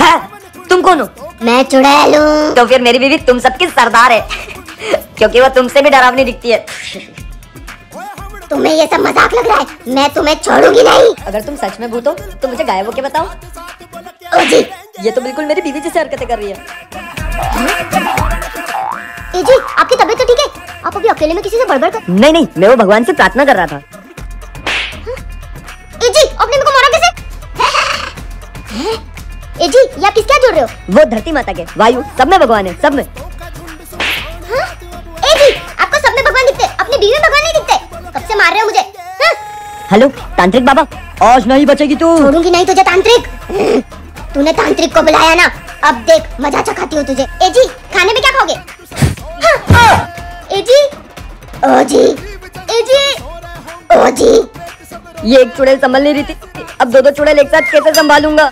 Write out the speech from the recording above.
हाँ, तुम कौन हो? मैं चुड़ैल हूँ। तो फिर मेरी बीवी तुम सबकी सरदार है। क्योंकि वो तुमसे भी डरावनी दिखती है। तुम्हें ये सब मज़ाक लग रहा है? मैं तुम्हें छोड़ूँगी नहीं। अगर तुम सच में भूत हो तो मुझे गायब होके बताओ। ओ जी। ये तो बिल्कुल मेरी बीवी जैसे हरकतें कर रही है। ए जी आपकी तबीयत तो ठीक है? आप अभी अकेले में किसी से बड़बड़ कर नहीं नहीं मैं वो भगवान से प्रार्थना कर रहा था। ए जी ये आप किसके जोड़ रहे हो? वो धरती माता के। वायु सब में भगवान है सब में। हाँ? ए जी आपको सब में भगवान दिखते अपनी बीवी में भगवान नहीं दिखते। कब से मार रहे हो मुझे? हाँ? हेलो तांत्रिक बाबा आज नहीं बचेगी तू। छोड़ूँगी नहीं तुझे तांत्रिक। तूने तांत्रिक को बुलाया ना अब देख मज़ा चखाती हूँ तुझे। ए जी खाने में क्या खाओगे? हाँ, ए जी ओ जी ए जी ओ जी। ये एक चुड़ैल संभल नहीं रही थी। अब दो दो चुड़ैल एक साथ कैसे संभालूँगा?